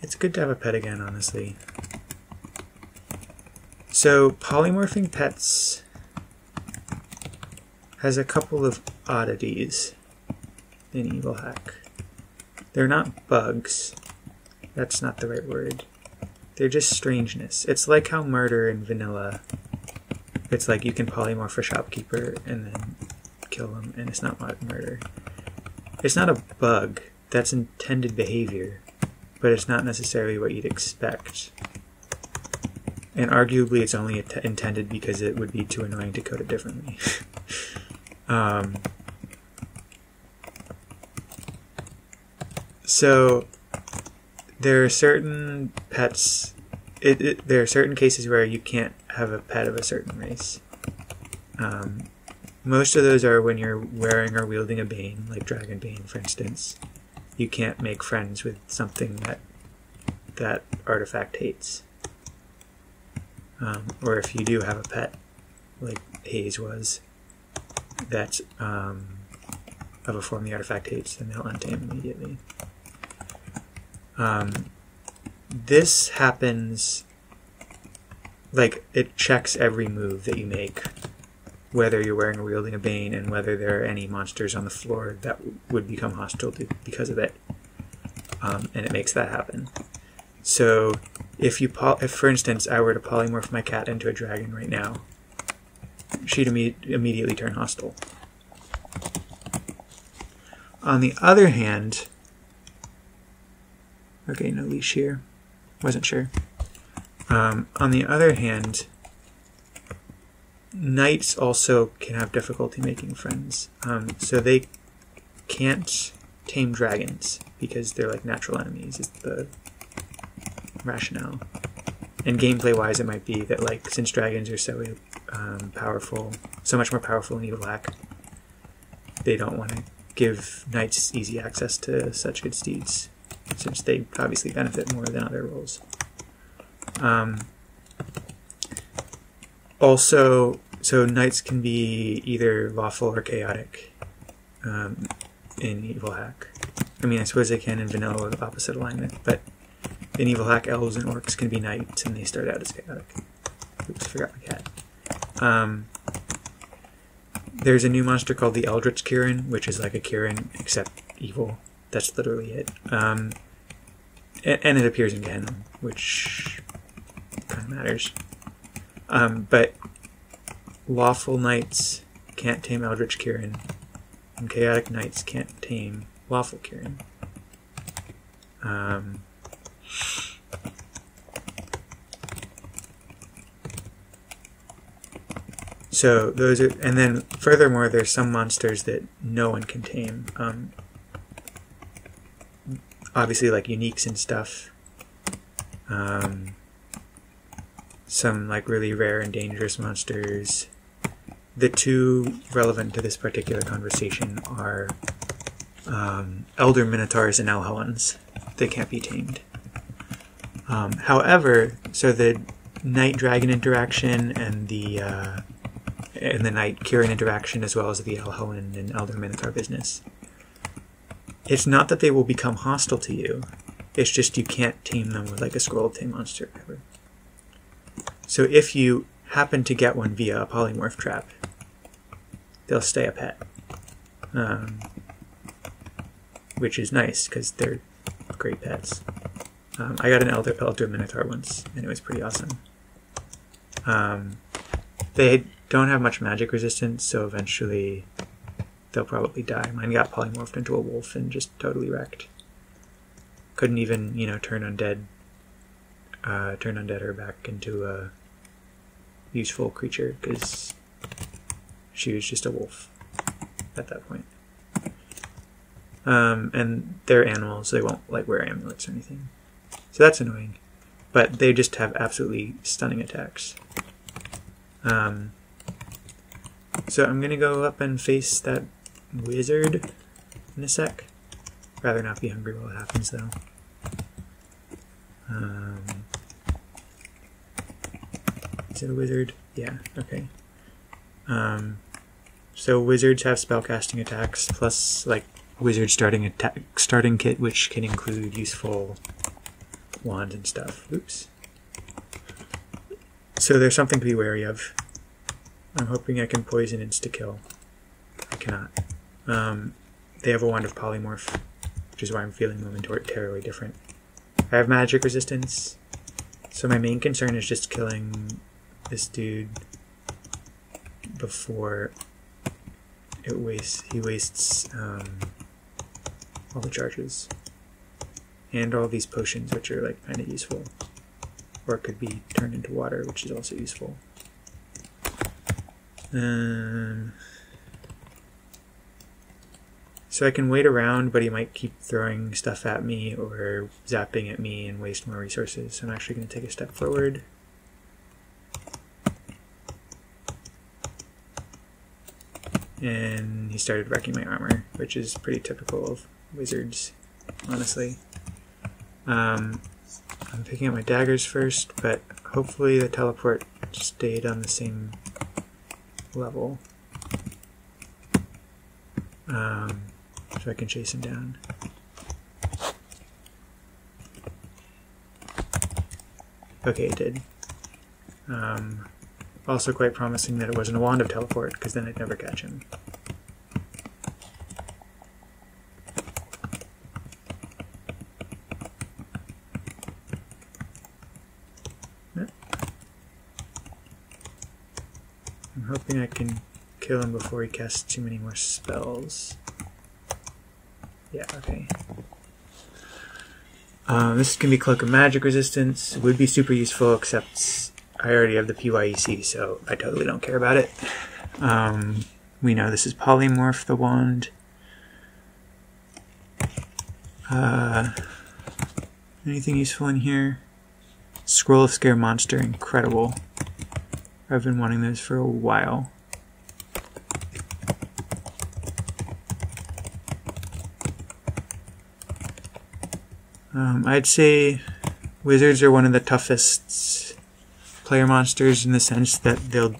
it's good to have a pet again, honestly. So, polymorphing pets has a couple of oddities in Evil Hack. They're not bugs. That's not the right word. They're just strangeness. It's like how murder in vanilla. It's like you can polymorph a shopkeeper and then kill them, and it's not murder. It's not a bug. That's intended behavior, but it's not necessarily what you'd expect. And arguably, it's only intended because it would be too annoying to code it differently. um, so, there are certain pets. It, it, there are certain cases where you can't have a pet of a certain race. Um, most of those are when you're wearing or wielding a bane, like Dragon Bane, for instance. You can't make friends with something that that artifact hates. Um, or if you do have a pet, like Haze was, that's um, of a form the artifact hates, then they'll untame immediately. Um, this happens like it checks every move that you make whether you're wearing or wielding a bane and whether there are any monsters on the floor that would become hostile to, because of it. Um, and it makes that happen. So if you if for instance I were to polymorph my cat into a dragon right now she'd imme immediately turn hostile. On the other hand okay no leash here. Wasn't sure. Um, on the other hand, knights also can have difficulty making friends. Um, so they can't tame dragons because they're like natural enemies, is the rationale. And gameplay wise, it might be that, like, since dragons are so um, powerful, so much more powerful in Evil Hack, they don't want to give knights easy access to such good steeds, since they obviously benefit more than other roles. Um, also, so knights can be either lawful or chaotic um, in Evil Hack. I mean, I suppose they can in vanilla with opposite alignment, but in Evil Hack, elves and orcs can be knights, and they start out as chaotic. Oops, forgot my cat. Um, there's a new monster called the Eldritch Kirin, which is like a Kirin except evil. That's literally it. Um, and, and, it appears in Gehenna, which kind of matters. Um, but lawful knights can't tame Eldritch Kirin, and chaotic knights can't tame lawful Kirin. Um, so those are, and then furthermore, there's some monsters that no one can tame. Um, obviously, like uniques and stuff. Um, some like really rare and dangerous monsters. The two relevant to this particular conversation are um, Elder Minotaurs and Alhoons. They can't be tamed. Um, however, so the knight Dragon interaction and the uh, and the Knight Kirin interaction, as well as the Alhoon and Elder Minotaur business, it's not that they will become hostile to you. It's just you can't tame them with like a scroll of tame monster ever. So if you happen to get one via a polymorph trap, they'll stay a pet. Um, which is nice because they're great pets. Um, I got an Elder Elder Minotaur once, and it was pretty awesome. Um, they don't have much magic resistance, so eventually they'll probably die. Mine got polymorphed into a wolf and just totally wrecked. Couldn't even, you know, turn undead, uh, turn undead her back into a useful creature because she was just a wolf at that point. Um, and they're animals; they won't like wear amulets or anything, so that's annoying. But they just have absolutely stunning attacks. Um, so I'm gonna go up and face that wizard in a sec. Rather not be hungry while it happens, though. Um, is it a wizard? Yeah, okay. Um, so wizards have spellcasting attacks, plus like wizard starting attack starting kit, which can include useful wands and stuff. Oops. So there's something to be wary of. I'm hoping I can poison insta-kill. I cannot. Um, they have a wand of polymorph, which is why I'm feeling momentarily different. I have magic resistance, so my main concern is just killing this dude before it wastes. He wastes um, all the charges and all these potions, which are like kind of useful, or it could be turned into water, which is also useful. Um, so I can wait around, but he might keep throwing stuff at me or zapping at me and waste more resources. So I'm actually going to take a step forward. And he started wrecking my armor, which is pretty typical of wizards, honestly. Um, I'm picking up my daggers first, but hopefully the teleport stayed on the same level. Um, so I can chase him down. Okay, it did. Um, also quite promising that it wasn't a wand of teleport, because then I'd never catch him. I'm hoping I can kill him before he casts too many more spells. Yeah, okay. Um, this can be Cloak of Magic resistance. It would be super useful, except I already have the PYEC, so I totally don't care about it. Um, we know this is Polymorph, the wand. Uh, anything useful in here? Scroll of Scare Monster, incredible. I've been wanting those for a while. Um, I'd say wizards are one of the toughest player monsters in the sense that they'll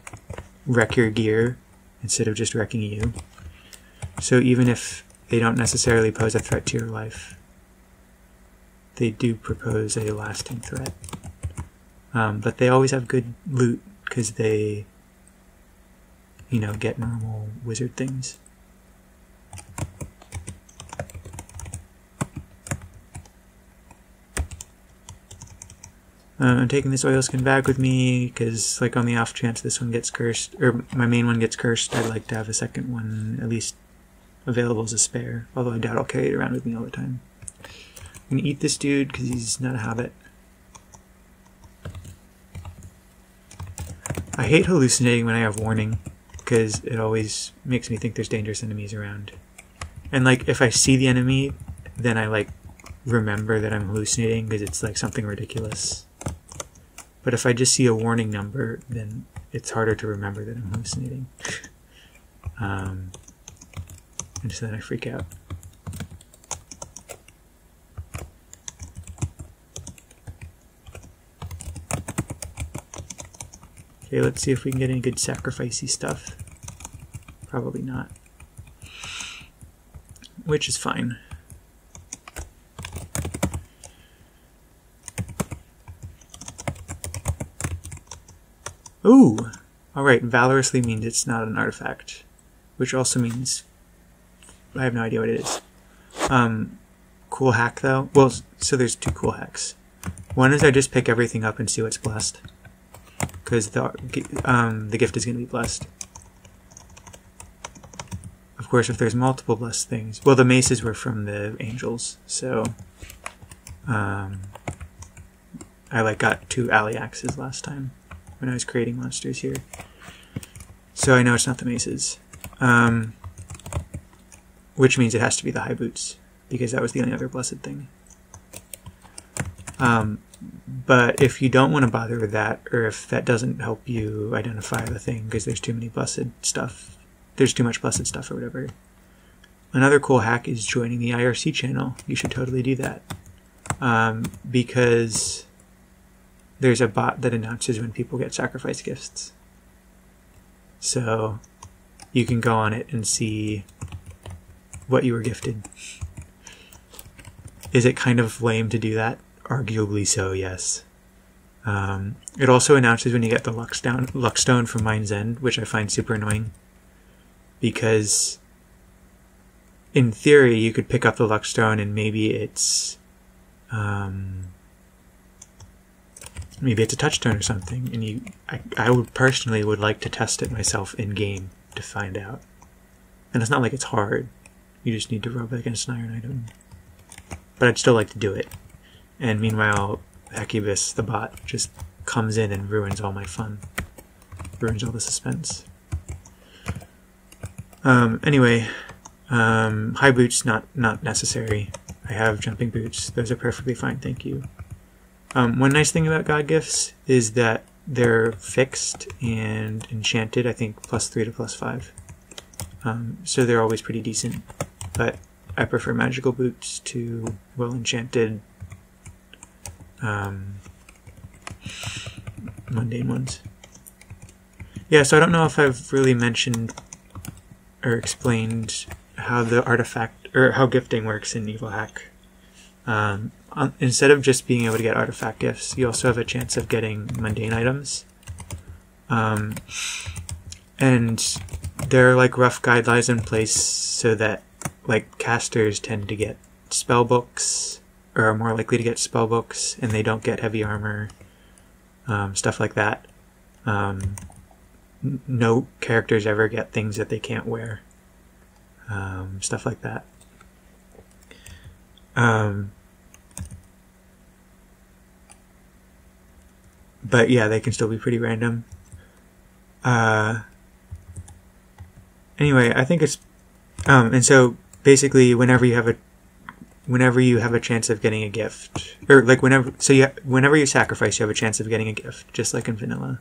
wreck your gear instead of just wrecking you. So even if they don't necessarily pose a threat to your life, they do propose a lasting threat. Um, but they always have good loot because they, you know, get normal wizard things. Uh, I'm taking this oilskin bag with me because, like, on the off chance this one gets cursed, or my main one gets cursed, I'd like to have a second one at least available as a spare. Although I doubt I'll carry it around with me all the time. I'm gonna eat this dude because he's not a habit. I hate hallucinating when I have warning because it always makes me think there's dangerous enemies around. And like if I see the enemy, then I like remember that I'm hallucinating because it's like something ridiculous. But if I just see a warning number, then it's harder to remember that I'm hallucinating. um, and so then I freak out. Okay, let's see if we can get any good sacrificey stuff. Probably not. Which is fine. Ooh! Alright, valorously means it's not an artifact. Which also means... I have no idea what it is. Um, cool hack though. Well, so there's two cool hacks. One is I just pick everything up and see what's blessed. Because the, um, the gift is going to be blessed. Of course, if there's multiple blessed things... Well, the maces were from the angels, so... Um, I like got two alley axes last time when I was creating monsters here. So I know it's not the maces. Um, which means it has to be the high boots, because that was the only other blessed thing. Um, but if you don't want to bother with that, or if that doesn't help you identify the thing because there's too many blessed stuff, there's too much blessed stuff or whatever. Another cool hack is joining the IRC channel. You should totally do that. Um, because there's a bot that announces when people get sacrifice gifts. So you can go on it and see what you were gifted. Is it kind of lame to do that? arguably so, yes. Um, it also announces when you get the Luckstone, Luckstone from Mines' End, which I find super annoying. Because, in theory, you could pick up the Luckstone and maybe it's. Um, maybe it's a touchstone or something, and you. I, I would personally would like to test it myself in game to find out. And it's not like it's hard. You just need to rub it against an iron item. But I'd still like to do it. And meanwhile, Hecubus, the bot, just comes in and ruins all my fun. Ruins all the suspense. Um, anyway, um, high boots not not necessary. I have jumping boots; those are perfectly fine. Thank you. Um, one nice thing about God gifts is that they're fixed and enchanted. I think plus three to plus five, um, so they're always pretty decent. But I prefer magical boots to well enchanted um, mundane ones. Yeah, so I don't know if I've really mentioned or explained how the artifact or how gifting works in Evil Hack. Um, instead of just being able to get artifact gifts, you also have a chance of getting mundane items. Um, and there are like rough guidelines in place so that like casters tend to get spell books or are more likely to get spell books and they don't get heavy armor, um, stuff like that. Um, no characters ever get things that they can't wear, um, stuff like that. Um, but yeah, they can still be pretty random. Uh, anyway, I think it's um, and so basically, whenever you have a whenever you have a chance of getting a gift, or like whenever, so you whenever you sacrifice, you have a chance of getting a gift, just like in vanilla.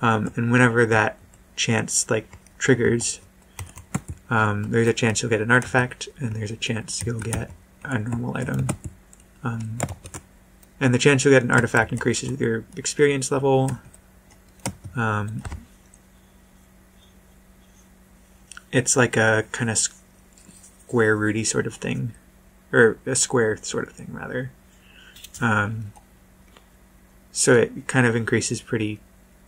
Um, and whenever that chance like triggers, um, there's a chance you'll get an artifact, and there's a chance you'll get a normal item. Um, and the chance you'll get an artifact increases with your experience level. Um, it's like a kind of square rooty sort of thing, or a square sort of thing rather. Um, so it kind of increases pretty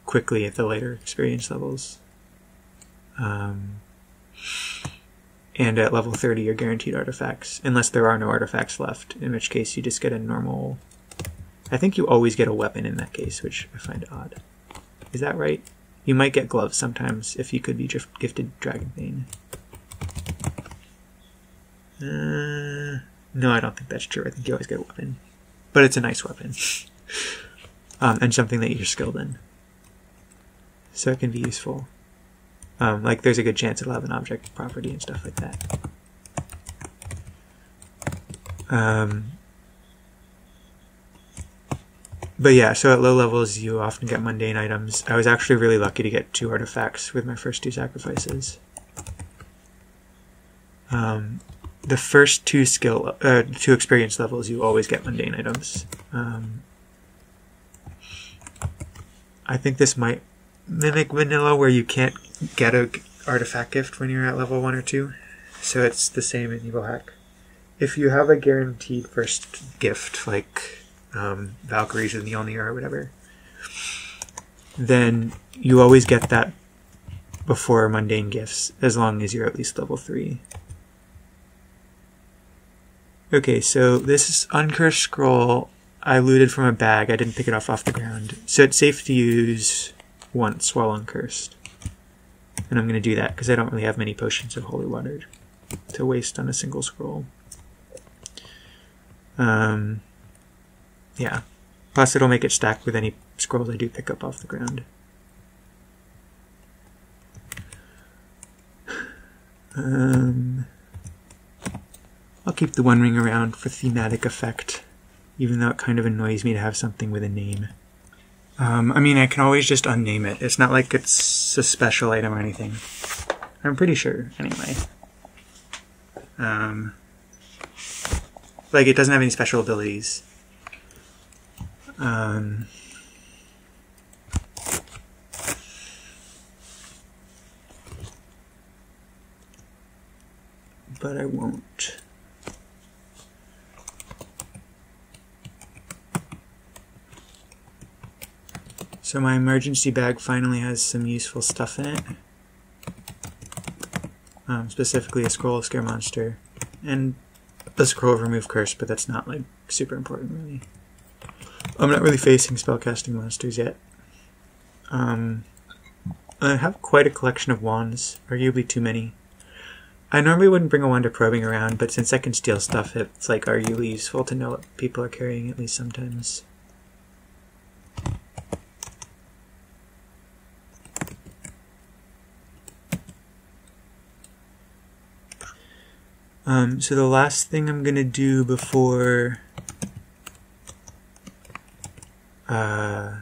quickly at the later experience levels. Um, and at level 30, you're guaranteed artifacts, unless there are no artifacts left, in which case you just get a normal. I think you always get a weapon in that case, which I find odd. Is that right? You might get gloves sometimes if you could be gifted Dragonbane. Uh, no, I don't think that's true. I think you always get a weapon. But it's a nice weapon. um, and something that you're skilled in. So it can be useful. Um, like, there's a good chance it'll have an object property and stuff like that. Um, but yeah, so at low levels, you often get mundane items. I was actually really lucky to get two artifacts with my first two sacrifices. Um, the first two skill, uh, two experience levels, you always get mundane items. Um, I think this might mimic vanilla, where you can't get a artifact gift when you're at level one or two. So it's the same in Evil Hack. If you have a guaranteed first gift, like um, Valkyries or Mjolnir or whatever, then you always get that before mundane gifts, as long as you're at least level 3. Okay, so this uncursed scroll I looted from a bag. I didn't pick it off off the ground. So it's safe to use once while uncursed. And I'm going to do that because I don't really have many potions of holy water to waste on a single scroll. Um, yeah. Plus, it'll make it stack with any scrolls I do pick up off the ground. Um, I'll keep the One Ring around for thematic effect, even though it kind of annoys me to have something with a name. Um, I mean, I can always just unname it. It's not like it's a special item or anything. I'm pretty sure, anyway. Um, like, it doesn't have any special abilities. Um, but I won't. So my emergency bag finally has some useful stuff in it. Um, specifically a scroll of scare monster and a scroll of remove curse, but that's not like super important really. I'm not really facing spellcasting monsters yet. Um, I have quite a collection of wands, arguably too many. I normally wouldn't bring a wand to probing around, but since I can steal stuff, it's like arguably useful to know what people are carrying at least sometimes. Um, so the last thing I'm gonna do before uh,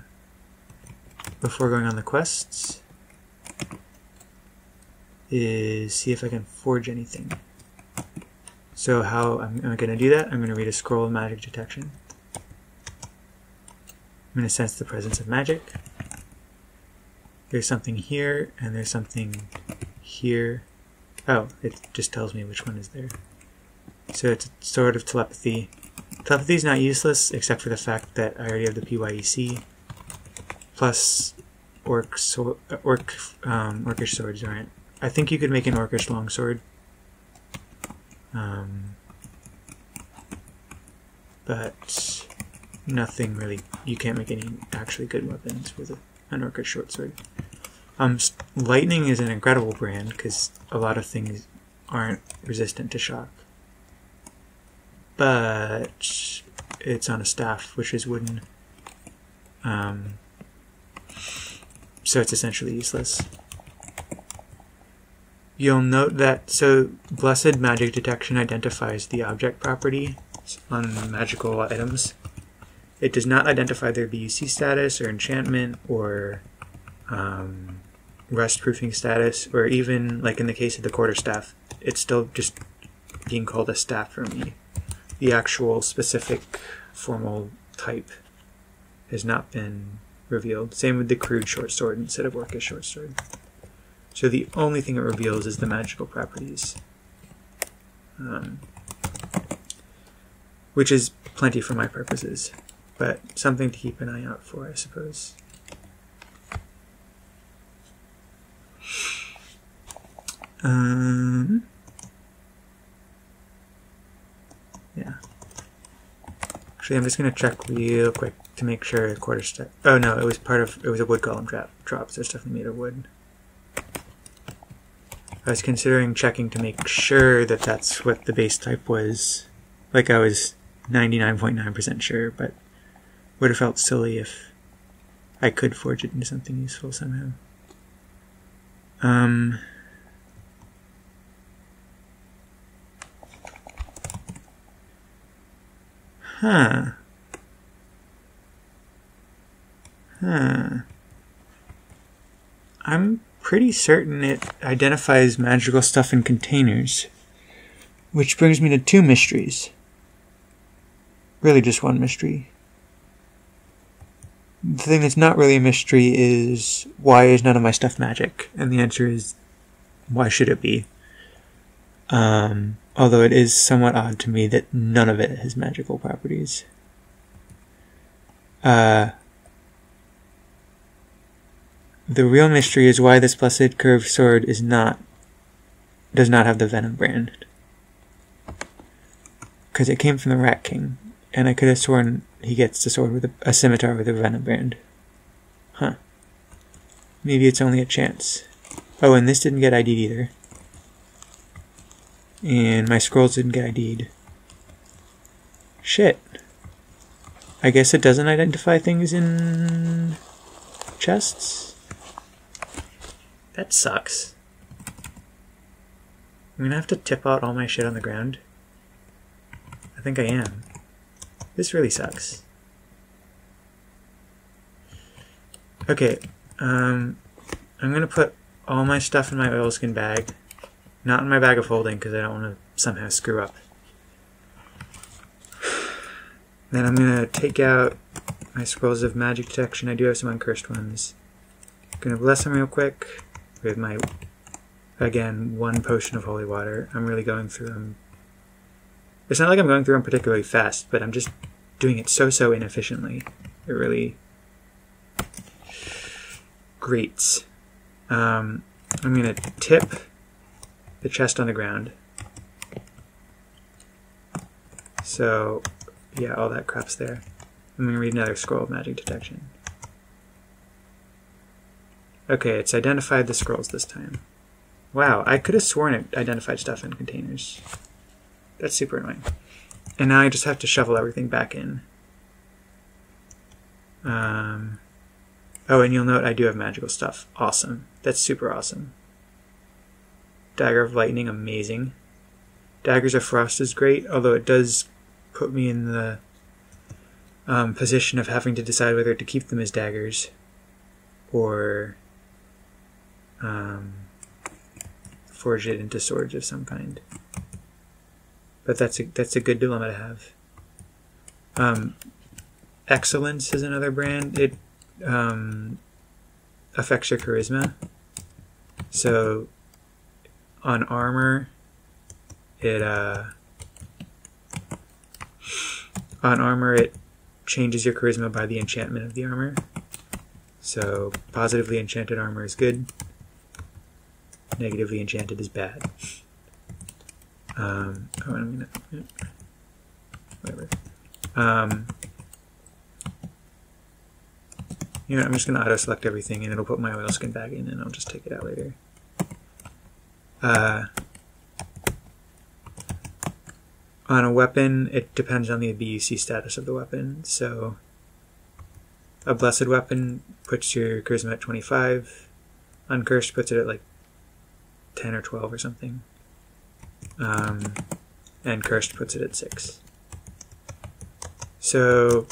before going on the quests is see if I can forge anything. So how I'm, I'm going to do that, I'm going to read a scroll of magic detection. I'm going to sense the presence of magic. There's something here, and there's something here. Oh, it just tells me which one is there. So it's sort of telepathy. Telepathy is not useless, except for the fact that I already have the PYEC. Plus, orc, so, orc um, orcish swords aren't I think you could make an orcish longsword. Um, but nothing really. You can't make any actually good weapons with a, an orcish short sword. Um, lightning is an incredible brand because a lot of things aren't resistant to shock. But it's on a staff, which is wooden. Um, so it's essentially useless. You'll note that, so Blessed Magic Detection identifies the object property on magical items. It does not identify their BUC status or enchantment or um, rust proofing status, or even, like in the case of the quarterstaff, it's still just being called a staff for me. The actual specific formal type has not been revealed. Same with the crude short sword instead of orcish short sword. So the only thing it reveals is the magical properties. Um, which is plenty for my purposes, but something to keep an eye out for, I suppose. Um, yeah. Actually, I'm just gonna check real quick to make sure quarter step. Oh no, it was part of. It was a wood golem drop. Drop, so it's definitely made of wood. I was considering checking to make sure that that's what the base type was. Like I was 99.9% sure, but would have felt silly if I could forge it into something useful somehow. Um, huh. Huh. I'm pretty certain it identifies magical stuff in containers. Which brings me to two mysteries. Really, just one mystery. The thing that's not really a mystery is why is none of my stuff magic? And the answer is why should it be? Um, although it is somewhat odd to me that none of it has magical properties. Uh, the real mystery is why this blessed curved sword is not does not have the venom brand. Because it came from the Rat King, and I could have sworn he gets the sword with a, a scimitar with a venom brand. Huh. Maybe it's only a chance. Oh, and this didn't get ID'd either. And my scrolls didn't get ID'd. Shit. I guess it doesn't identify things in chests? That sucks. I'm gonna have to tip out all my shit on the ground. I think I am. This really sucks. Okay, um, I'm gonna put all my stuff in my oilskin bag. Not in my bag of holding because I don't want to somehow screw up. Then I'm gonna take out my scrolls of magic detection. I do have some uncursed ones. Gonna bless them real quick with my, again, one potion of holy water. I'm really going through them. It's not like I'm going through them particularly fast, but I'm just doing it so, so inefficiently. It really... grates. Um, I'm going to tip the chest on the ground. So, yeah, all that crap's there. I'm going to read another scroll of magic detection. Okay, it's identified the scrolls this time. Wow, I could have sworn it identified stuff in containers. That's super annoying. And now I just have to shovel everything back in. Um, oh, and you'll note I do have magical stuff. Awesome. That's super awesome. Dagger of Lightning, amazing. Daggers of Frost is great, although it does put me in the um, position of having to decide whether to keep them as daggers or um, forge it into swords of some kind. But that's a that's a good dilemma to have. Um, Excellence is another brand. It um, affects your charisma. So on armor, it uh, on armor it changes your charisma by the enchantment of the armor. So positively enchanted armor is good. Negatively enchanted is bad. Um, oh, I'm gonna whatever. Um, you know, I'm just gonna auto select everything, and it'll put my oil skin bag in, and I'll just take it out later. Uh, on a weapon, it depends on the BUC status of the weapon. So, a blessed weapon puts your charisma at 25. Uncursed puts it at like 10 or 12 or something. Um, and cursed puts it at 6. So,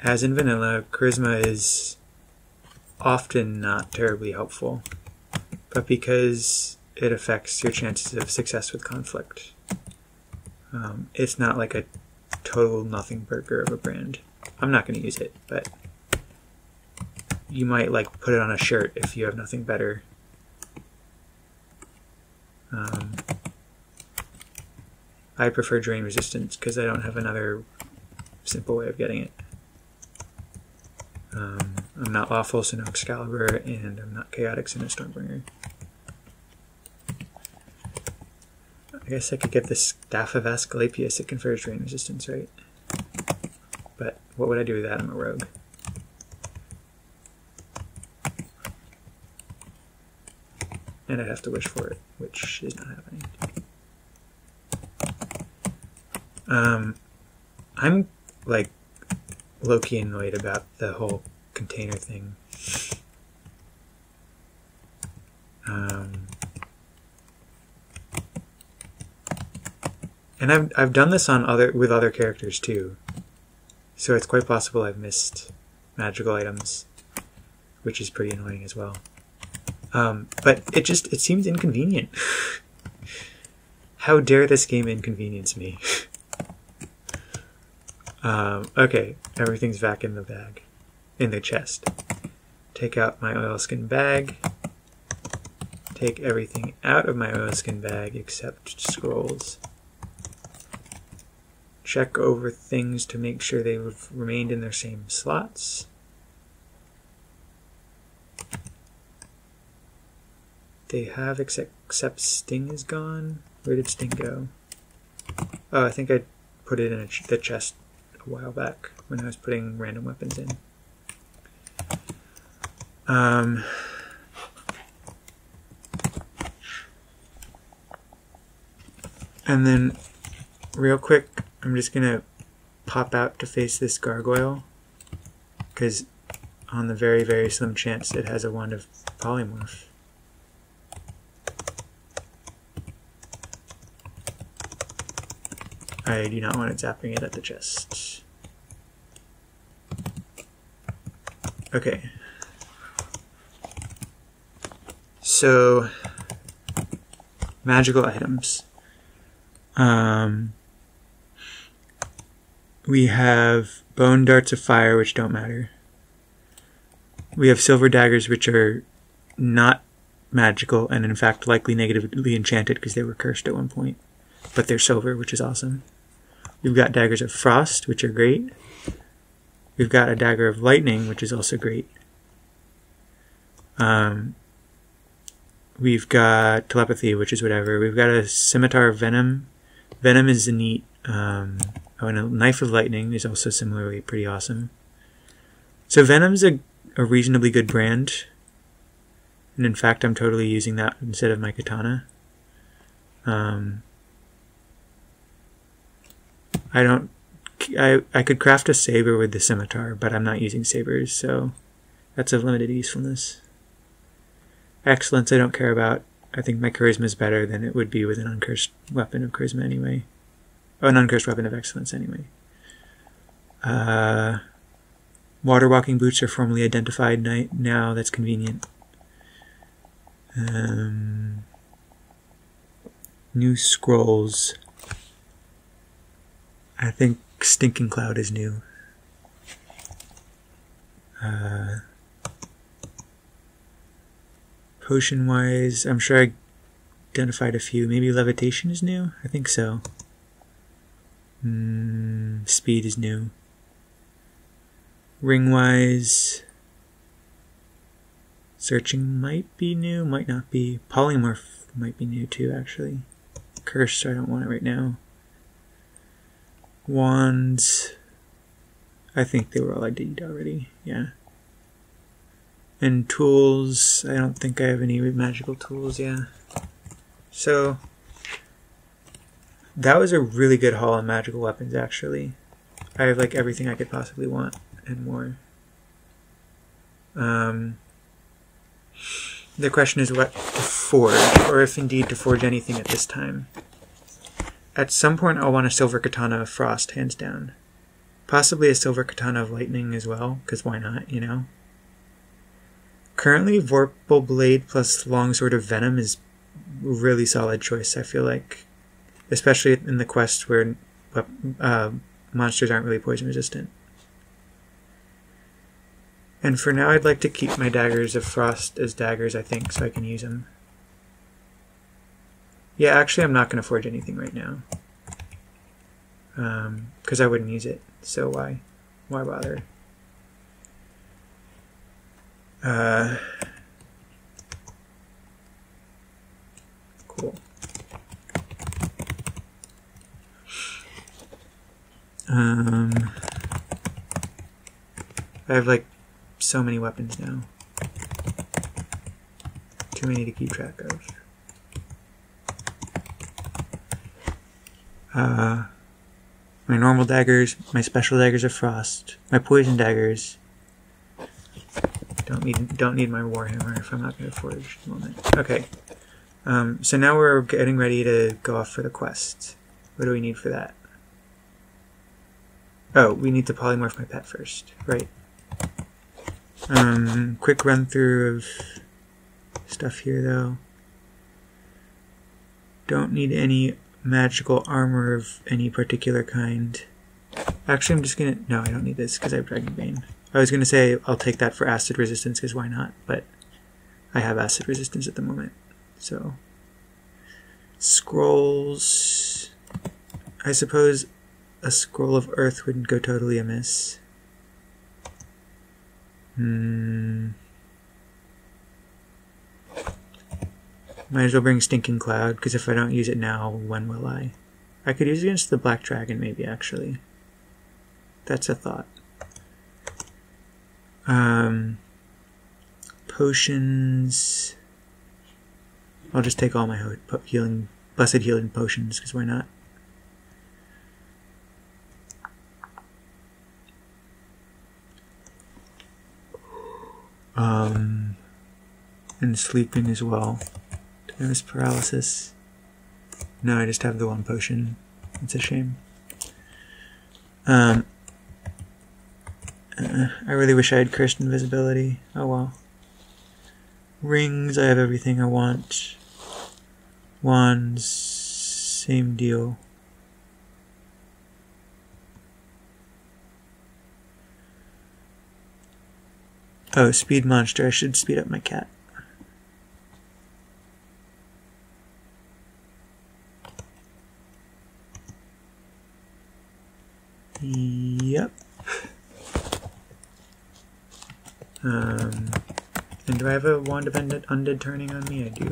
as in vanilla, charisma is often not terribly helpful, but because it affects your chances of success with conflict, um, it's not like a total nothing burger of a brand. I'm not going to use it, but you might like put it on a shirt if you have nothing better. Um, I prefer drain resistance because I don't have another simple way of getting it. Um, I'm not lawful, so no Excalibur, and I'm not chaotic, so no Stormbringer. I guess I could get the Staff of Asclepius. It confers drain resistance, right? But what would I do with that? I'm a rogue. And I'd have to wish for it, which is not happening. Um, I'm like low-key annoyed about the whole container thing. Um, and I've I've done this on other with other characters too, so it's quite possible I've missed magical items, which is pretty annoying as well. Um, but it just it seems inconvenient. How dare this game inconvenience me? um, okay, everything's back in the bag, in the chest. Take out my oilskin bag. Take everything out of my oilskin bag except scrolls. Check over things to make sure they've remained in their same slots. They have, except, except Sting is gone. Where did Sting go? Oh, I think I put it in ch the chest a while back when I was putting random weapons in. Um, and then, real quick, I'm just gonna pop out to face this gargoyle because on the very, very slim chance it has a wand of polymorph. I do not want it zapping it at the chest. Okay. So, magical items. Um, we have bone darts of fire, which don't matter. We have silver daggers, which are not magical and in fact likely negatively enchanted because they were cursed at one point. But they're silver, which is awesome. We've got daggers of frost, which are great. We've got a dagger of lightning, which is also great. Um, we've got telepathy, which is whatever. We've got a scimitar venom. Venom is a neat. Um, oh, and a knife of lightning is also similarly pretty awesome. So Venom's a, a reasonably good brand. And in fact, I'm totally using that instead of my katana. Um, I don't. I I could craft a saber with the scimitar, but I'm not using sabers, so that's of limited usefulness. Excellence, I don't care about. I think my charisma is better than it would be with an uncursed weapon of charisma anyway. Oh, an uncursed weapon of excellence anyway. Uh, water walking boots are formally identified night now. That's convenient. Um, new scrolls. I think Stinking Cloud is new. Uh, potion wise, I'm sure I identified a few. Maybe levitation is new? I think so. Mm, speed is new. Ring wise, searching might be new, might not be. Polymorph might be new too, actually. Curse, I don't want it right now. Wands. I think they were all ID'd already, yeah. And tools, I don't think I have any magical tools, yeah. So, that was a really good haul on magical weapons, actually. I have like everything I could possibly want and more. Um, the question is what to forge, or if indeed to forge anything at this time. At some point, I'll want a silver katana of frost, hands down. Possibly a silver katana of lightning as well, because why not, you know? Currently, Vorpal Blade plus Longsword of Venom is really solid choice, I feel like. Especially in the quest where uh, monsters aren't really poison resistant. And for now, I'd like to keep my daggers of frost as daggers, I think, so I can use them. Yeah, actually, I'm not going to forge anything right now. Because um, I wouldn't use it, so why? Why bother? Uh, cool. Um, I have like so many weapons now. Too many to keep track of. Uh, my normal daggers, my special daggers of frost, my poison daggers. Don't need don't need my warhammer if I'm not going to forge at the moment. Okay, um, so now we're getting ready to go off for the quest. What do we need for that? Oh, we need to polymorph my pet first, right? Um, quick run through of stuff here though. Don't need any magical armor of any particular kind. Actually, I'm just gonna... No, I don't need this because I have Dragon Bane. I was gonna say I'll take that for acid resistance because why not? But I have acid resistance at the moment. So... Scrolls... I suppose a scroll of earth wouldn't go totally amiss. Hmm... Might as well bring Stinking Cloud, because if I don't use it now, when will I? I could use it against the Black Dragon, maybe, actually. That's a thought. Um, potions... I'll just take all my healing, blessed healing potions, because why not? Um, and sleeping as well. Nervous paralysis. No, I just have the one potion. It's a shame. Um, uh, I really wish I had cursed invisibility. Oh well. Rings, I have everything I want. Wands, same deal. Oh, speed monster. I should speed up my cat. Um, and do I have a wand of undead turning on me? I do.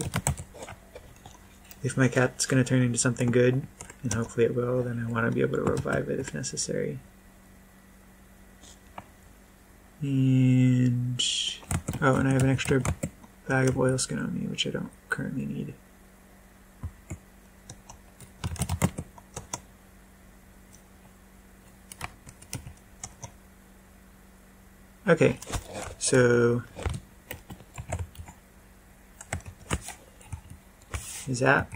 If my cat's going to turn into something good, and hopefully it will, then I want to be able to revive it if necessary. And oh, and I have an extra bag of oilskin on me, which I don't currently need. Okay, so is that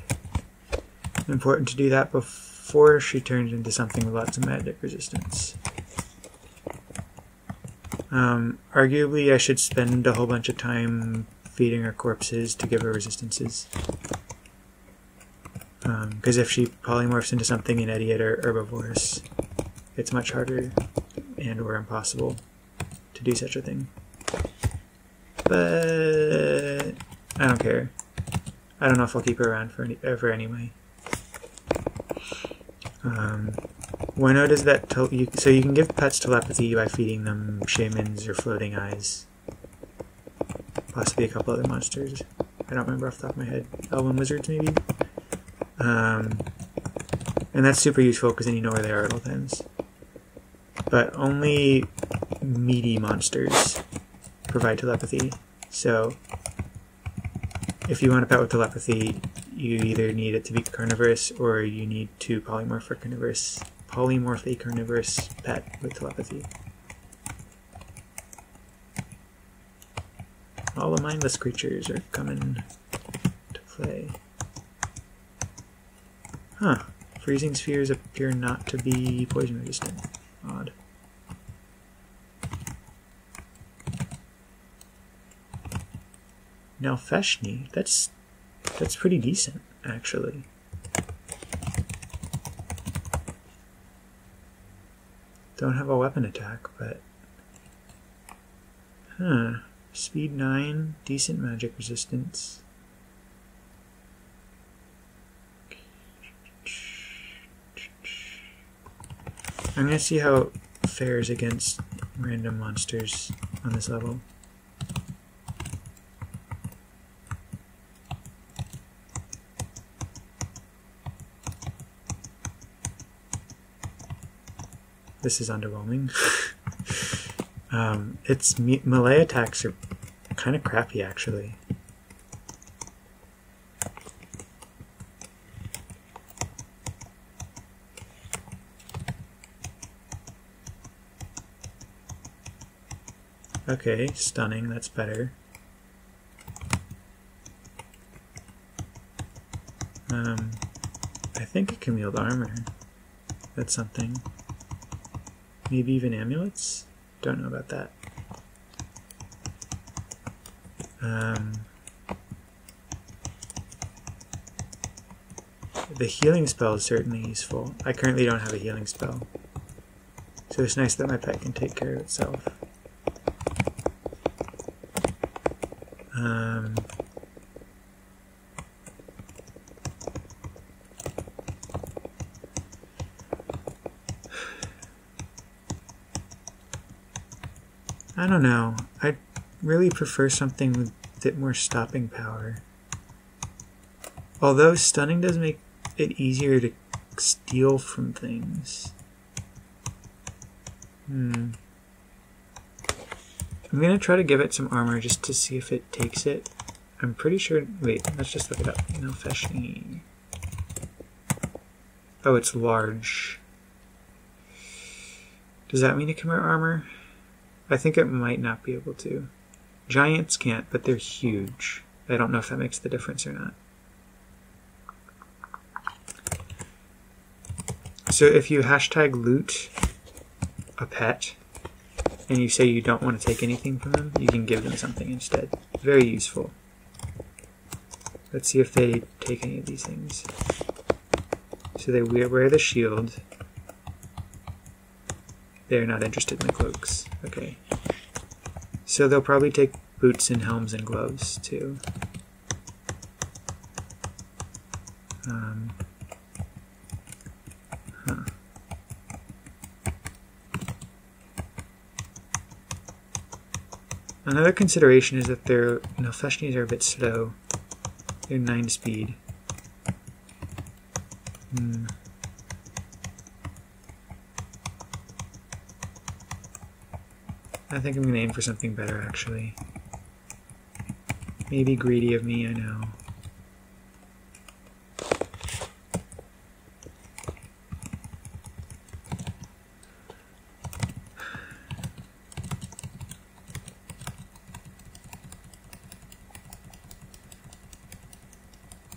important to do that before she turns into something with lots of magic resistance? Um, arguably, I should spend a whole bunch of time feeding her corpses to give her resistances. Because um, if she polymorphs into something inedia or herbivorous, it's much harder and or impossible to do such a thing. But I don't care. I don't know if I'll keep her around for any, ever anyway. Um, Bueno does that. You, so you can give pets telepathy by feeding them shamans or floating eyes. Possibly a couple other monsters. I don't remember off the top of my head. Elven wizards, maybe? Um, and that's super useful because then you know where they are at all times. But only meaty monsters provide telepathy. So, if you want a pet with telepathy, you either need it to be carnivorous or you need to polymorph for carnivorous, polymorph a carnivorous pet with telepathy. All the mindless creatures are coming to play. Huh. Freezing spheres appear not to be poison resistant. Odd. Nalfeshnee, that's that's pretty decent, actually. Don't have a weapon attack, but... Huh. Speed 9, decent magic resistance. I'm gonna see how it fares against random monsters on this level. This is underwhelming. um, its melee attacks are kind of crappy, actually. Okay, stunning, that's better. Um, I think it can wield armor. That's something. Maybe even amulets? Don't know about that. Um, the healing spell is certainly useful. I currently don't have a healing spell. So it's nice that my pet can take care of itself. Um, I don't know. I really prefer something with a bit more stopping power. Although stunning does make it easier to steal from things. Hmm. I'm gonna try to give it some armor just to see if it takes it. I'm pretty sure. Wait, let's just look it up. Nalfeshnee. Oh, it's large. Does that mean it can wear armor? I think it might not be able to. Giants can't, but they're huge. I don't know if that makes the difference or not. So if you hashtag loot a pet and you say you don't want to take anything from them, you can give them something instead. Very useful. Let's see if they take any of these things. So they wear the shield, they're not interested in the cloaks. Okay. So they'll probably take boots and helms and gloves too. Um, huh. Another consideration is that their Nalfeshnees are a bit slow. They're 9 speed. Hmm. I think I'm going to aim for something better, actually. Maybe greedy of me, I know.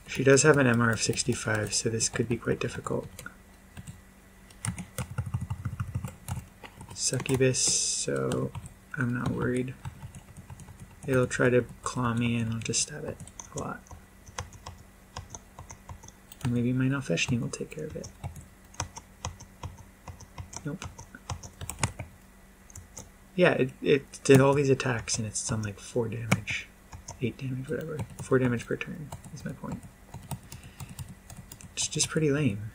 She does have an MR of 65, so this could be quite difficult. Succubus, so I'm not worried. It'll try to claw me and I'll just stab it a lot. Or maybe my Nalfeshnee will take care of it. Nope. Yeah, it, it did all these attacks and it's done like 4 damage. 8 damage, whatever. 4 damage per turn is my point. It's just pretty lame.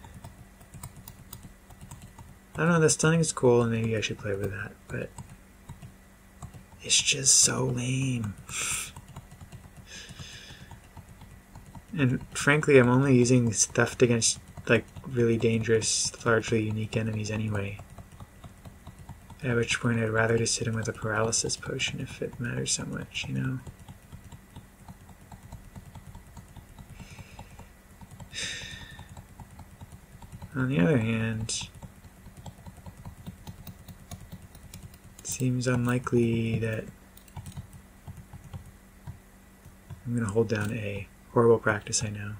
I don't know, the stunning is cool and maybe I should play with that, but it's just so lame. And frankly, I'm only using stuff against like really dangerous, largely unique enemies anyway. At which point I'd rather just hit him with a paralysis potion if it matters so much, you know? On the other hand, seems unlikely that I'm going to hold down A. Horrible practice, I know.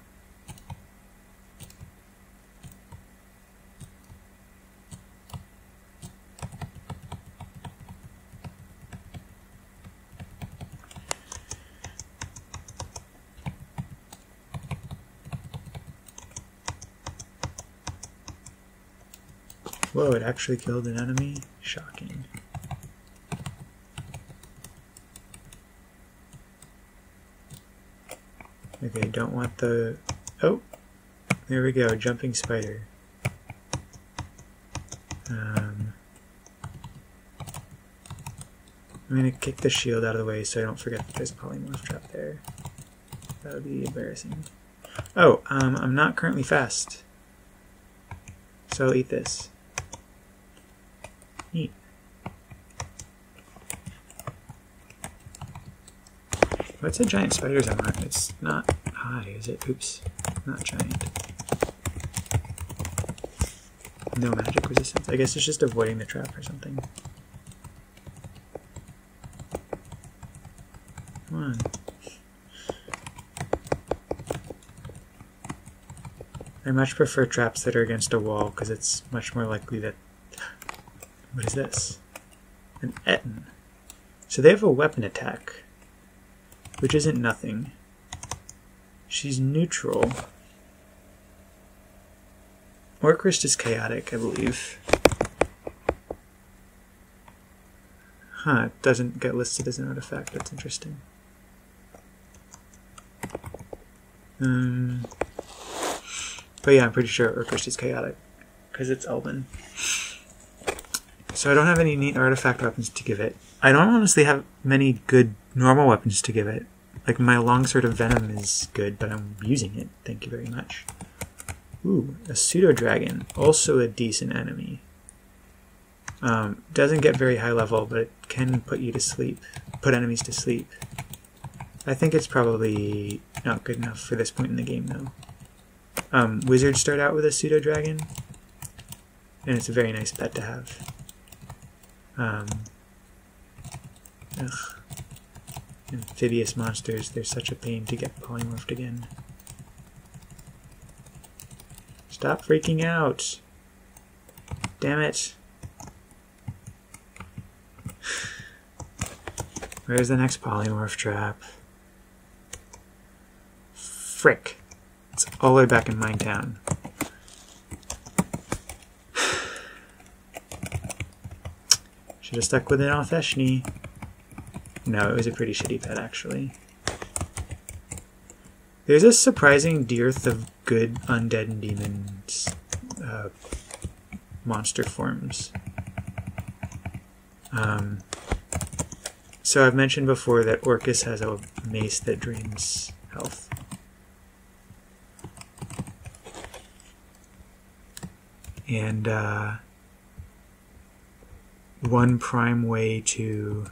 Whoa, it actually killed an enemy? Shocking. Okay, don't want the... Oh! There we go, jumping spider. Um, I'm gonna kick the shield out of the way so I don't forget that there's polymorph trap there. That would be embarrassing. Oh, um, I'm not currently fast. So I'll eat this. Neat. What's a giant spider's armor? It's not high, is it? Oops. Not giant. No magic resistance. I guess it's just avoiding the trap or something. Come on. I much prefer traps that are against a wall because it's much more likely that what is this? An Ettin. So they have a weapon attack, which isn't nothing. She's neutral. Orcrist is chaotic, I believe. Huh, it doesn't get listed as an artifact. That's interesting. Um, but yeah, I'm pretty sure Orcrist is chaotic because it's Elven. So I don't have any neat artifact weapons to give it. I don't honestly have many good normal weapons to give it. Like my longsword of venom is good, but I'm using it. Thank you very much. Ooh, a pseudo dragon, also a decent enemy. Um, doesn't get very high level, but it can put you to sleep, put enemies to sleep. I think it's probably not good enough for this point in the game, though. Um, wizards start out with a pseudo dragon, and it's a very nice pet to have. Um, ugh. Amphibious monsters, they're such a pain to get polymorphed again. Stop freaking out! Damn it! Where's the next polymorph trap? Frick! It's all the way back in Minetown. Should have stuck with an Nalfeshnee. No, it was a pretty shitty pet, actually. There's a surprising dearth of good undead and demons uh, monster forms. Um, so I've mentioned before that Orcus has a mace that drains health. And uh, one prime way to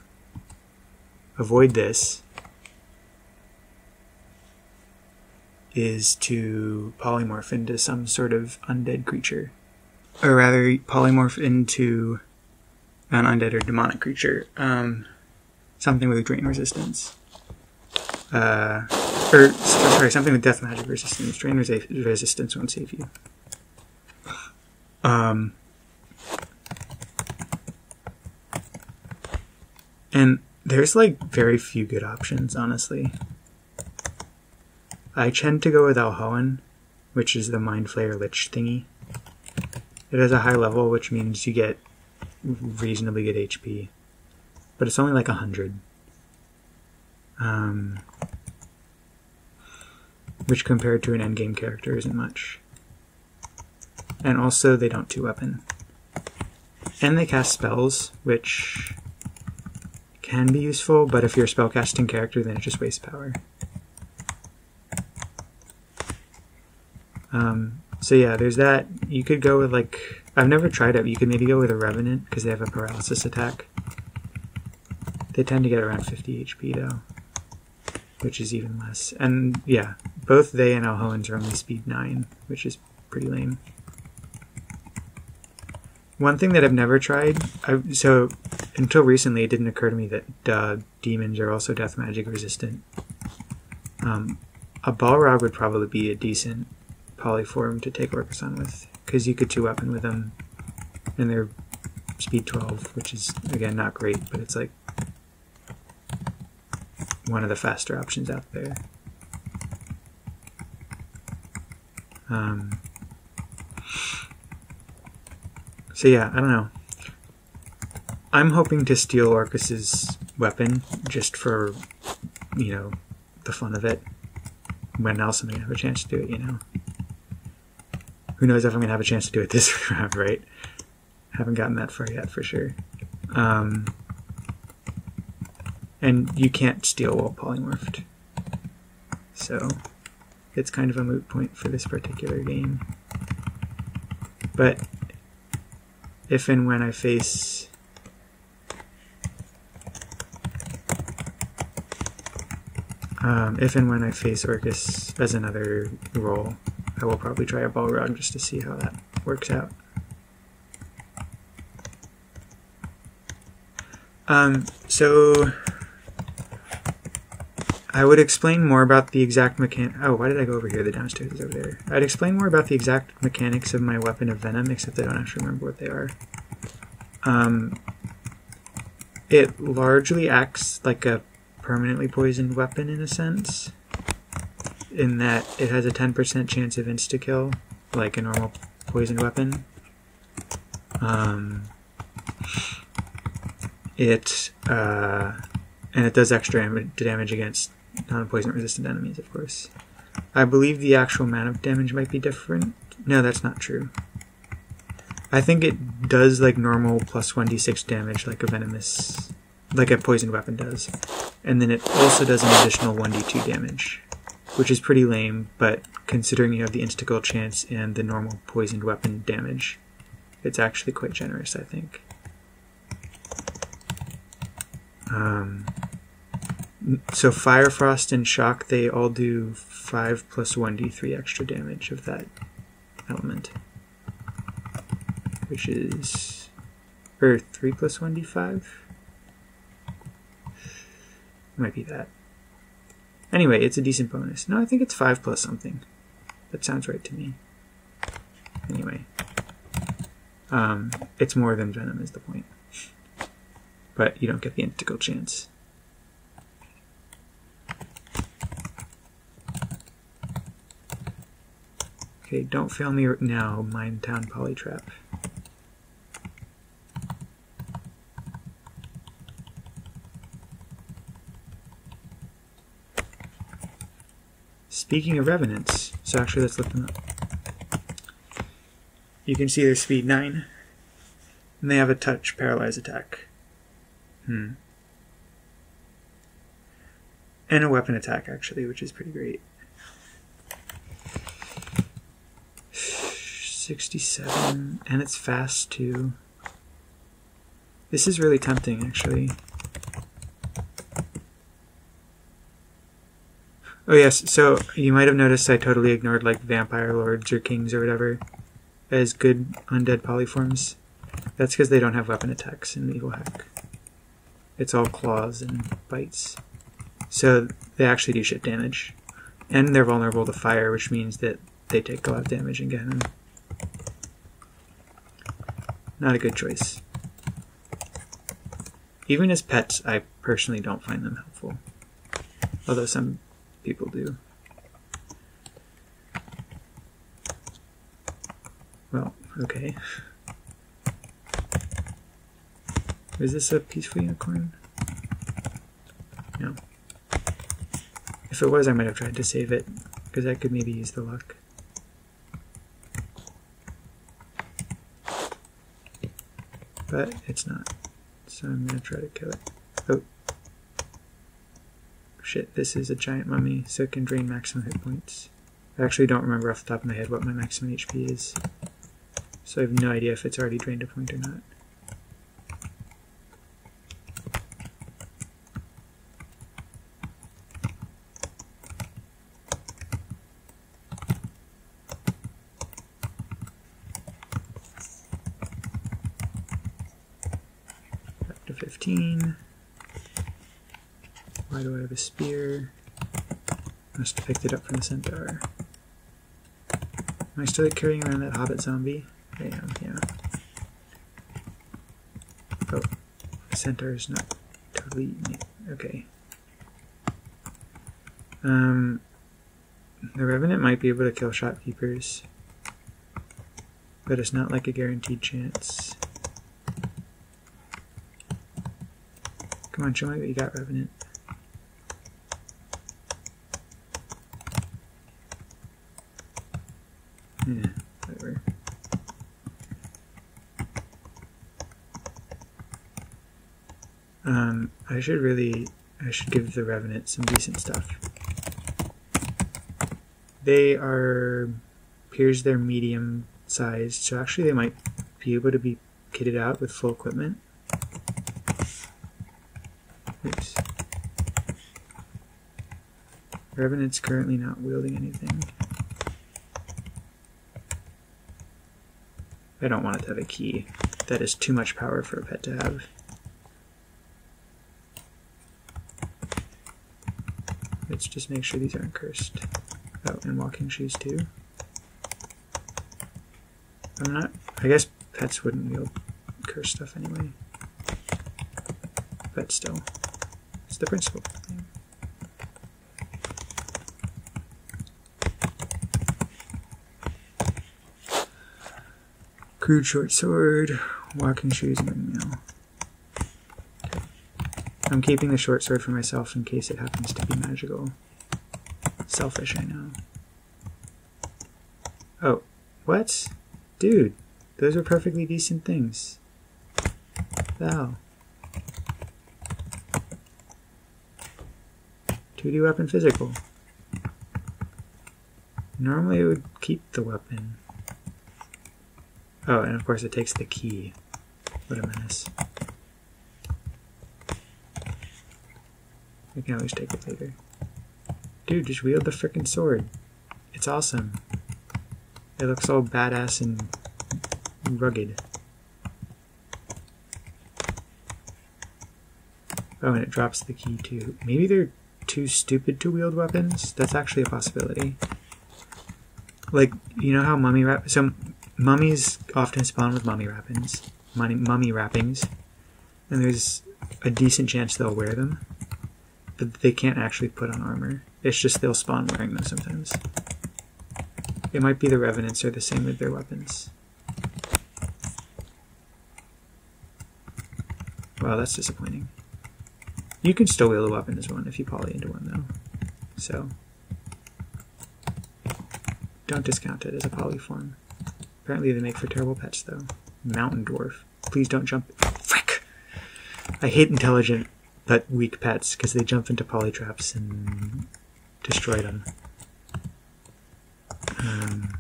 avoid this is to polymorph into some sort of undead creature. Or rather, polymorph into an undead or demonic creature. Um, something with drain resistance. Uh, or, sorry, something with death magic resistance. Drain resi- resistance won't save you. Um, and there's like very few good options, honestly. I tend to go with Alhoon, which is the Mind Flayer Lich thingy. It has a high level, which means you get reasonably good HP, but it's only like 100. Um, which compared to an endgame character isn't much. And also, they don't two weapon. And they cast spells, which can be useful, but if you're a spellcasting character, then it just wastes power. Um, so yeah, there's that. You could go with like I've never tried it. You could maybe go with a revenant because they have a paralysis attack. They tend to get around 50 HP though, which is even less. And yeah, both they and Alhoons are only speed 9, which is pretty lame. One thing that I've never tried, I, so until recently, it didn't occur to me that uh, demons are also death magic resistant. Um, a Balrog would probably be a decent polyform to take Orcus on with, because you could two weapon with them, and they're speed 12, which is again not great, but it's like one of the faster options out there. Um, so yeah, I don't know. I'm hoping to steal Orcus's weapon just for, you know, the fun of it. When else am I gonna have a chance to do it, you know? Who knows if I'm gonna have a chance to do it this round, right? Haven't gotten that far yet for sure. Um, and you can't steal while polymorphed. So it's kind of a moot point for this particular game. But if and when I face um, if and when I face Orcus as another role, I will probably try a Balrog just to see how that works out. Um, so I would explain more about the exact mechanic. Oh, why did I go over here? The downstairs is over there. I'd explain more about the exact mechanics of my weapon of venom, except I don't actually remember what they are. Um, it largely acts like a permanently poisoned weapon in a sense in that it has a 10% chance of insta-kill, like a normal poisoned weapon. Um, it, uh, and it does extra damage against non-poison resistant enemies, of course. I believe the actual amount of damage might be different. No, that's not true. I think it does like normal plus 1d6 damage like a venomous, like a poison weapon does. And then it also does an additional 1d2 damage which is pretty lame, but considering you have the insta-kill chance and the normal poisoned weapon damage, it's actually quite generous, I think. Um, so Fire, Frost, and Shock, they all do 5 plus 1d3 extra damage of that element. Which is... or 3 plus 1d5? Might be that. Anyway, it's a decent bonus. No, I think it's 5 plus something. That sounds right to me. Anyway. Um, it's more than Venom is the point. But you don't get the integral chance. Okay, don't fail me now, Mine Town Polytrap. Speaking of revenants, so actually let's look them up. You can see their speed 9, and they have a touch paralyze attack. Hmm. and a weapon attack actually, which is pretty great. 67 and it's fast too. This is really tempting actually. Oh yes, so you might have noticed I totally ignored like vampire lords or kings or whatever as good undead polyforms. That's because they don't have weapon attacks in Evilhack. It's all claws and bites. So they actually do shit damage. And they're vulnerable to fire, which means that they take a lot of damage in Gehenna. Not a good choice. Even as pets, I personally don't find them helpful. Although some people do. Well, okay. Is this a peaceful unicorn? No. If it was, I might have tried to save it, because I could maybe use the luck. But it's not. So I'm gonna try to kill it. Oh. Shit, this is a giant mummy, so it can drain maximum hit points. I actually don't remember off the top of my head what my maximum HP is. So I have no idea if it's already drained a point or not. Back to 15. Why do I have a spear? Must have Am I still carrying around that hobbit zombie? I am, yeah. Oh, the centaur is not totally. Okay. Um, the Revenant might be able to kill shopkeepers, but it's not like a guaranteed chance. Come on, show me what you got, Revenant. Yeah, whatever. Um, I should really, I should give the Revenant some decent stuff. They are, here's their medium sized, so actually they might be able to be kitted out with full equipment. Oops. Revenant's currently not wielding anything. I don't want it to have a key. That is too much power for a pet to have. Let's just make sure these aren't cursed. Oh, and walking shoes too. I'm not. I guess pets wouldn't wield cursed stuff anyway. But still, it's the principle. Crude short sword, walking shoes, and meal. I'm keeping the short sword for myself in case it happens to be magical. Selfish, I know. Oh, what? Dude, those are perfectly decent things. Thou. 2D weapon physical. Normally it would keep the weapon. Oh, and of course it takes the key. What a menace. I can always take it later. Dude, just wield the frickin' sword. It's awesome. It looks all badass and rugged. Oh, and it drops the key too. Maybe they're too stupid to wield weapons? That's actually a possibility. Like, you know how mummy wrap- so mummies often spawn with mummy wrappings, mummy, mummy wrappings, and there's a decent chance they'll wear them, but they can't actually put on armor. It's just they'll spawn wearing them sometimes. It might be the revenants are the same with their weapons. Well, that's disappointing. You can still wield a weapon as one if you poly into one, though. So, don't discount it as a polyform. Apparently they make for terrible pets, though. Mountain dwarf. Please don't jump. Frick! I hate intelligent but weak pets because they jump into polytraps and destroy them. Um,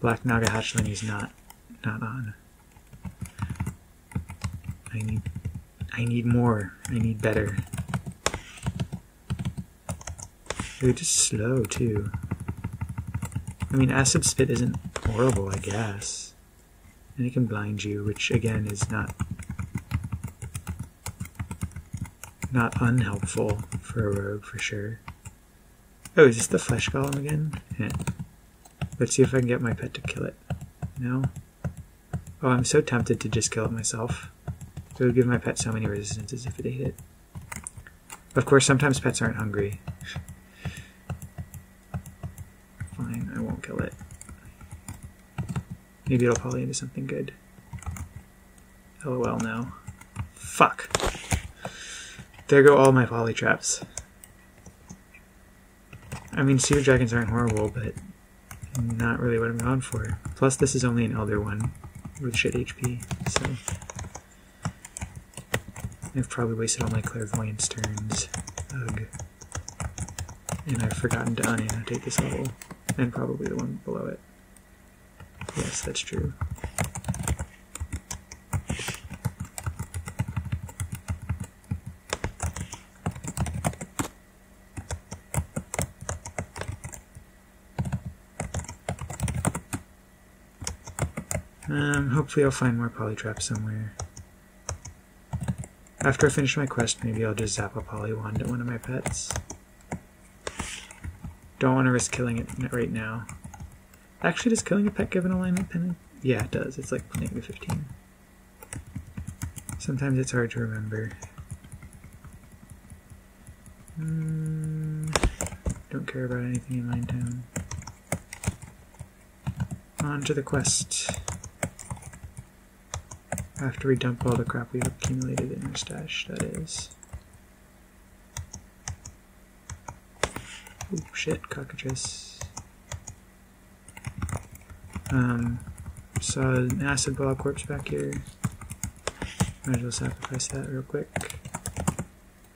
Black Naga hatchling is not not on. I need I need more. I need better. They're just slow too. I mean acid spit isn't horrible, I guess. And it can blind you, which again is not not unhelpful for a rogue for sure. Oh, is this the flesh golem again? Yeah. Let's see if I can get my pet to kill it. No? Oh, I'm so tempted to just kill it myself. It would give my pet so many resistances if it ate it. Of course, sometimes pets aren't hungry. Fine, I won't kill it. Maybe it'll poly into something good. LOL, no. Fuck. There go all my poly traps. I mean, seer dragons aren't horrible, but not really what I'm going for. Plus, this is only an elder one with shit HP, so I've probably wasted all my clairvoyance turns. Ugh. And I've forgotten to unannotate this level, and probably the one below it. Yes, that's true. Um, hopefully I'll find more polytraps somewhere. After I finish my quest, maybe I'll just zap a polywand at one of my pets. Don't want to risk killing it right now. Actually, does killing a pet give an alignment penalty? Yeah, it does. It's like negative 15. Sometimes it's hard to remember. Mm, don't care about anything in Minetown. On to the quest. After we dump all the crap we've accumulated in our stash, that is. Oh shit, cockatrice. Um, saw an acid ball corpse back here. Might as well sacrifice that real quick.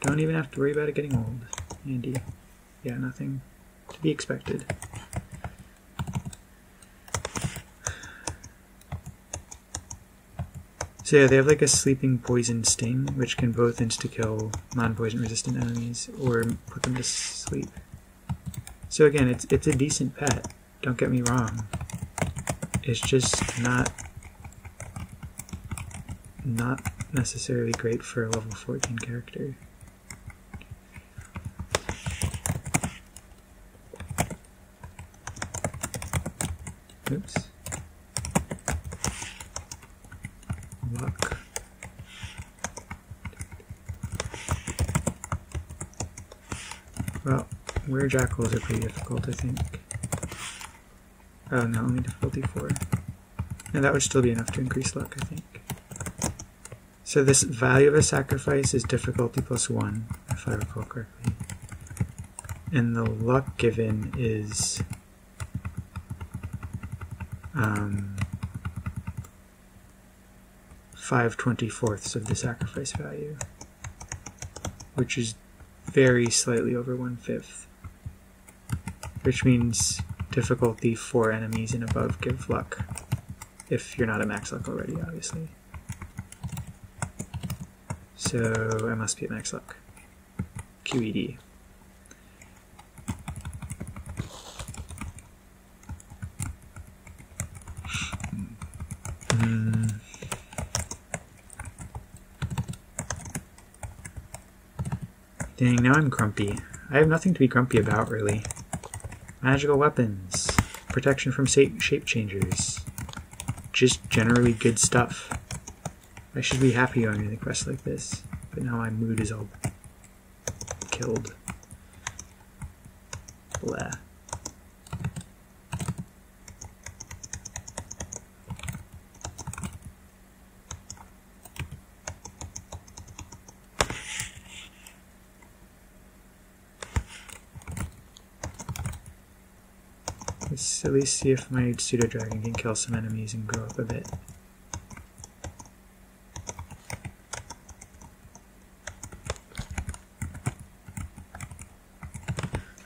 Don't even have to worry about it getting old. Andy. Yeah, nothing to be expected. So yeah, they have like a sleeping poison sting, which can both insta-kill non-poison resistant enemies or put them to sleep. So again, it's it's a decent pet. Don't get me wrong. It's just not not necessarily great for a level 14 character. Oops. Well, jackals are pretty difficult, I think. Oh no, only difficulty 4. And that would still be enough to increase luck, I think. So this value of a sacrifice is difficulty plus 1, if I recall correctly. And the luck given is... Um, 5 24ths of the sacrifice value, which is very slightly over one fifth, which means difficulty for enemies and above give luck, if you're not at max luck already, obviously. So I must be at max luck. QED. Hmm. Hmm. Dang, now I'm grumpy. I have nothing to be grumpy about, really. Magical weapons. Protection from shape changers. Just generally good stuff. I should be happy on a quest like this, but now my mood is all killed. Blah. at least see if my pseudo-dragon can kill some enemies and grow up a bit.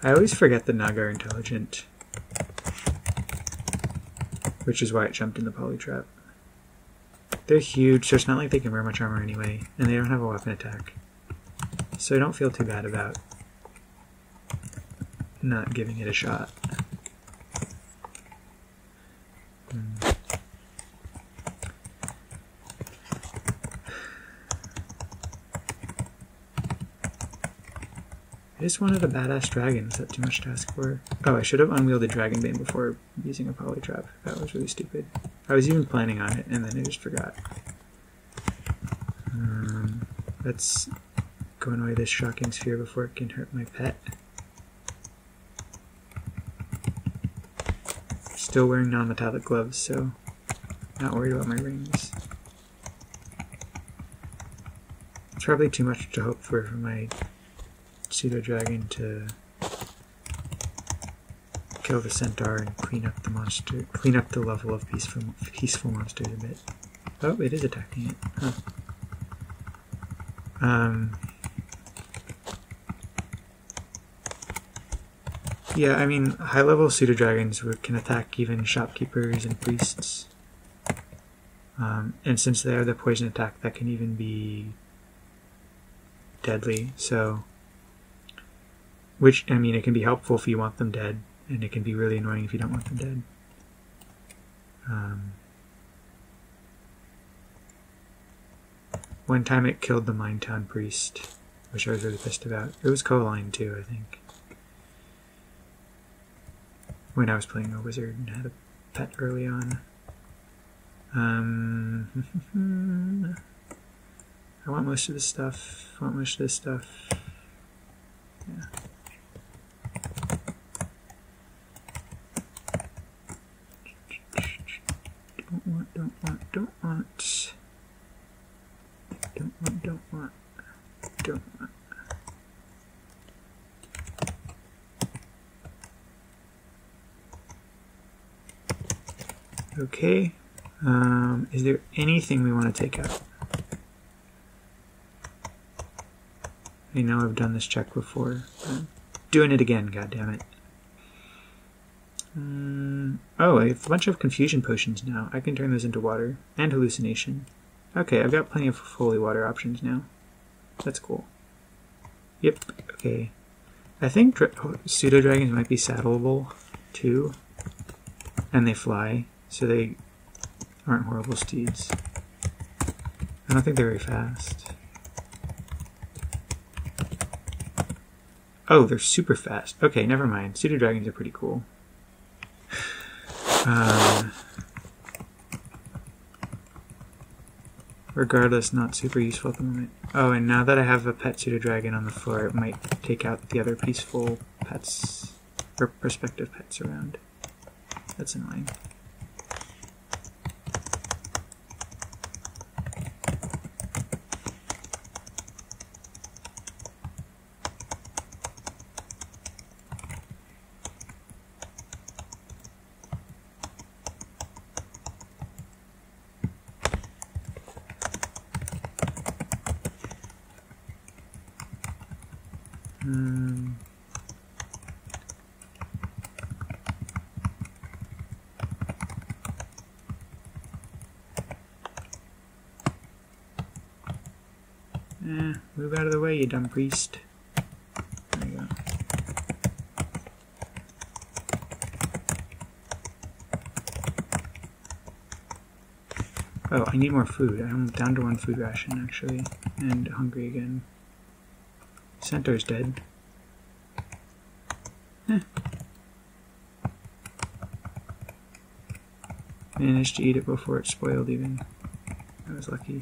I always forget the Naga are intelligent. Which is why it jumped in the poly trap. They're huge, so it's not like they can wear much armor anyway, and they don't have a weapon attack. So I don't feel too bad about not giving it a shot. I just wanted a badass dragon. Is that too much to ask for? Oh, I should have unwielded Dragonbane before using a polytrap. That was really stupid. I was even planning on it, and then I just forgot. Um, let's go annoy this shocking sphere before it can hurt my pet. Still wearing non-metallic gloves, so not worried about my rings. It's probably too much to hope for for my pseudo dragon to kill the centaur and clean up the monster, clean up the level of peaceful peaceful monsters a bit. Oh, it is attacking it. Huh. Um. Yeah, I mean, high level pseudo dragons can attack even shopkeepers and priests. Um, and since they are the poison attack, that can even be deadly. So which, I mean, it can be helpful if you want them dead, and it can be really annoying if you don't want them dead. Um, one time it killed the Minetown priest, which I was really pissed about. It was Coline too, I think. When I was playing a wizard and had a pet early on. Um, I want most of this stuff. I want most of this stuff. Yeah. Don't want, don't want, don't want, don't want. Okay, um, is there anything we want to take out? I know I've done this check before. I'm doing it again, God damn it. Um, oh, I have a bunch of confusion potions now. I can turn those into water and hallucination. Okay, I've got plenty of holy water options now. That's cool. Yep, okay. I think pseudo dragons might be saddleable too, and they fly, so they aren't horrible steeds. I don't think they're very fast. Oh, they're super fast. Okay, never mind. Pseudo dragons are pretty cool. Um, regardless, not super useful at the moment. Oh, and now that I have a pet pseudo dragon on the floor, it might take out the other peaceful pets or prospective pets around. That's annoying. Um, eh, move out of the way, you dumb priest. There you go. Oh, I need more food. I'm down to one food ration, actually, and hungry again. Centaur's dead. Eh. Managed to eat it before it spoiled even. I was lucky.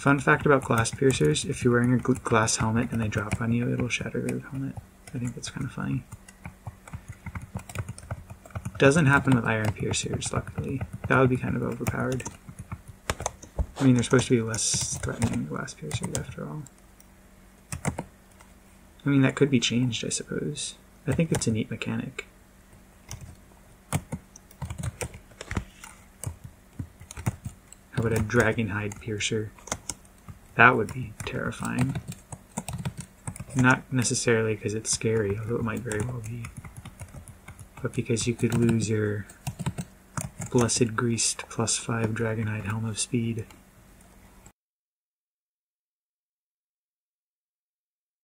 Fun fact about glass piercers, if you're wearing a glass helmet and they drop on you, it'll shatter your helmet. I think that's kind of funny. Doesn't happen with iron piercers, luckily. That would be kind of overpowered. I mean, they're supposed to be less threatening glass piercers after all. I mean, that could be changed, I suppose. I think it's a neat mechanic. How about a dragon hide piercer? That would be terrifying. Not necessarily because it's scary, although it might very well be, but because you could lose your blessed greased plus five Dragonhide Helm of Speed.